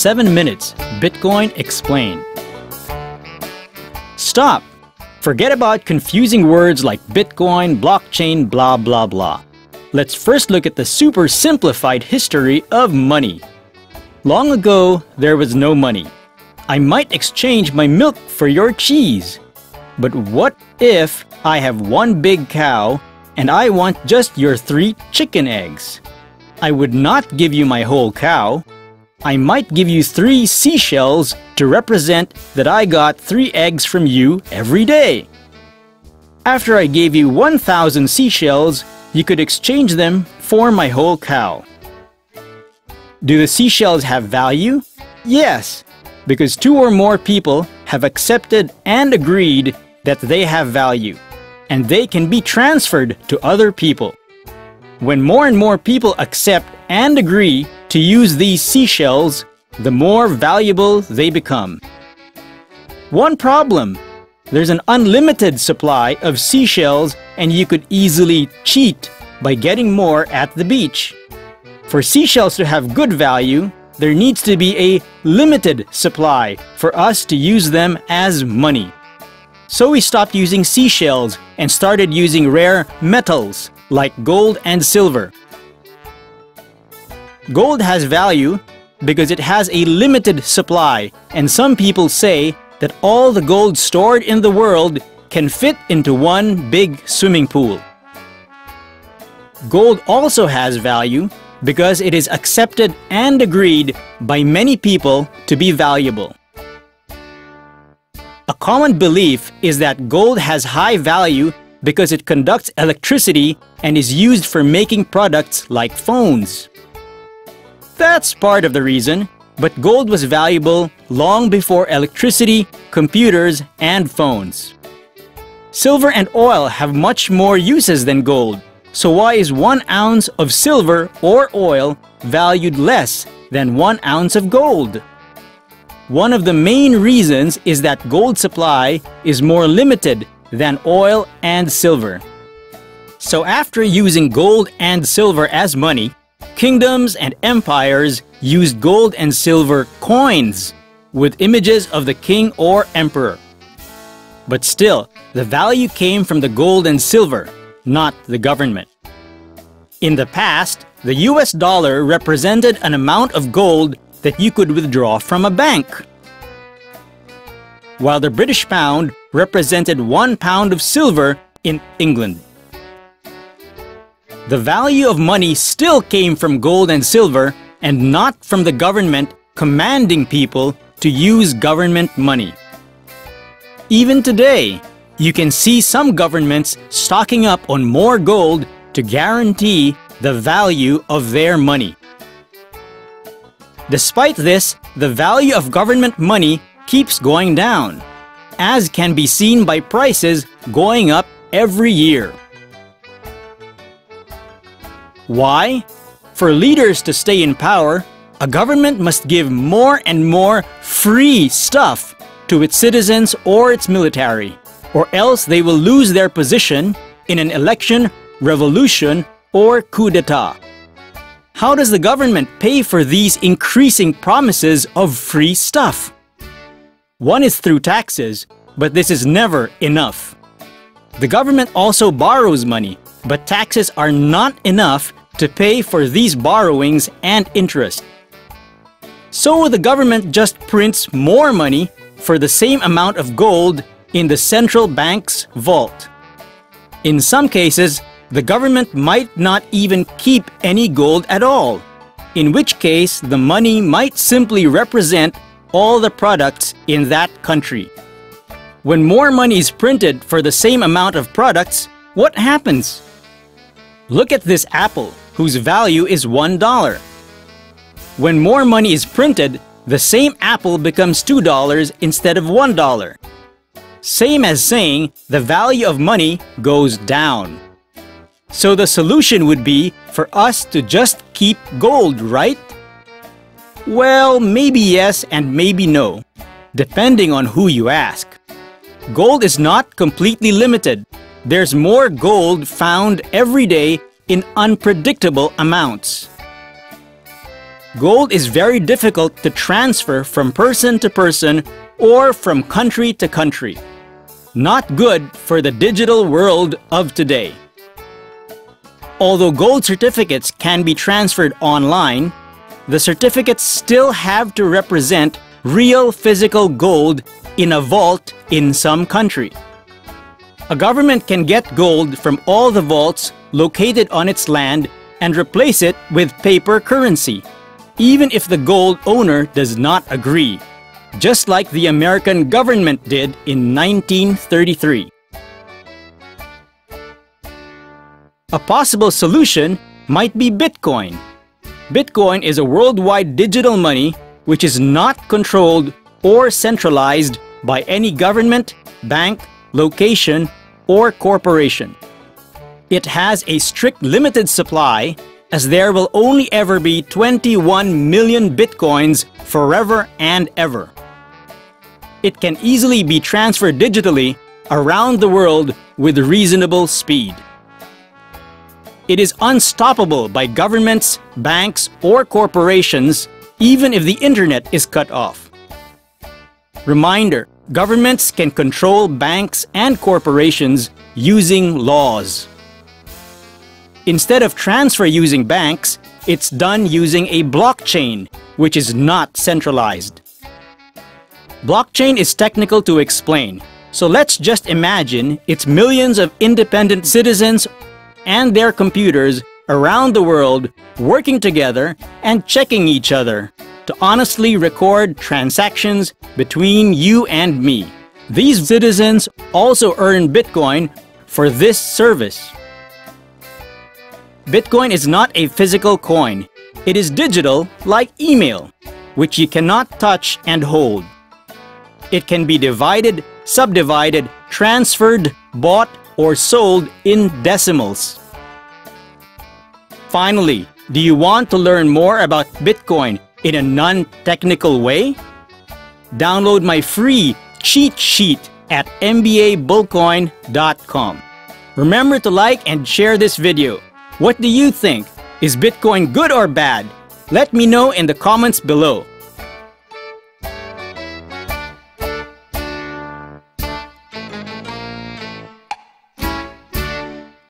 7 minutes, Bitcoin explained. Stop! Forget about confusing words like Bitcoin, blockchain, blah blah blah. Let's first look at the super simplified history of money. Long ago, there was no money. I might exchange my milk for your cheese. But what if I have one big cow and I want just your three chicken eggs? I would not give you my whole cow. I might give you three seashells to represent that I got three eggs from you every day. After I gave you 1,000 seashells, you could exchange them for my whole cow. Do the seashells have value? Yes, because two or more people have accepted and agreed that they have value, and they can be transferred to other people. When more and more people accept and agree to use these seashells, the more valuable they become. One problem there's an unlimited supply of seashells and you could easily cheat by getting more at the beach. For seashells to have good value, there needs to be a limited supply for us to use them as money. So we stopped using seashells and started using rare metals like gold and silver. Gold has value because it has a limited supply and some people say that all the gold stored in the world can fit into one big swimming pool. Gold also has value because it is accepted and agreed by many people to be valuable. A common belief is that gold has high value because it conducts electricity and is used for making products like phones. That's part of the reason but gold was valuable long before electricity, computers, and phones. Silver and oil have much more uses than gold, so why is one ounce of silver or oil valued less than one ounce of gold? One of the main reasons is that gold supply is more limited than oil and silver. So after using gold and silver as money, Kingdoms and empires used gold and silver coins with images of the king or emperor. But still, the value came from the gold and silver, not the government. In the past, the US dollar represented an amount of gold that you could withdraw from a bank. While the British pound represented one pound of silver in England. The value of money still came from gold and silver and not from the government commanding people to use government money. Even today, you can see some governments stocking up on more gold to guarantee the value of their money. Despite this, the value of government money keeps going down, as can be seen by prices going up every year. Why? For leaders to stay in power, a government must give more and more free stuff to its citizens or its military, or else they will lose their position in an election, revolution, or coup d'etat. How does the government pay for these increasing promises of free stuff? One is through taxes, but this is never enough. The government also borrows money, but taxes are not enough to pay for these borrowings and interest. So the government just prints more money for the same amount of gold in the central bank's vault. In some cases, the government might not even keep any gold at all, in which case the money might simply represent all the products in that country. When more money is printed for the same amount of products, what happens? Look at this apple whose value is $1. When more money is printed, the same apple becomes $2 instead of $1. Same as saying the value of money goes down. So the solution would be for us to just keep gold, right? Well, maybe yes and maybe no, depending on who you ask. Gold is not completely limited. There's more gold found every day in unpredictable amounts. gold is very difficult to transfer from person to person or from country to country. Not good for the digital world of today. Although gold certificates can be transferred online, the certificates still have to represent real physical gold in a vault in some country. A government can get gold from all the vaults located on its land and replace it with paper currency, even if the gold owner does not agree, just like the American government did in 1933. A possible solution might be Bitcoin. Bitcoin is a worldwide digital money which is not controlled or centralized by any government, bank, location, or corporation. It has a strict limited supply as there will only ever be 21 million bitcoins forever and ever. It can easily be transferred digitally around the world with reasonable speed. It is unstoppable by governments, banks, or corporations even if the internet is cut off. Reminder, governments can control banks and corporations using laws. Instead of transfer using banks, it's done using a blockchain, which is not centralized. Blockchain is technical to explain, so let's just imagine it's millions of independent citizens and their computers around the world working together and checking each other to honestly record transactions between you and me. These citizens also earn Bitcoin for this service. Bitcoin is not a physical coin. It is digital like email, which you cannot touch and hold. It can be divided, subdivided, transferred, bought, or sold in decimals. Finally, do you want to learn more about Bitcoin in a non-technical way? Download my free cheat sheet at mbabullcoin.com. Remember to like and share this video. What do you think? Is Bitcoin good or bad? Let me know in the comments below.